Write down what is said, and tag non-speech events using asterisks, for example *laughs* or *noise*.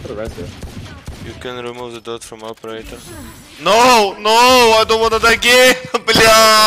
You can remove the dot from operator. No, no, I don't wanna die again, *laughs* бля!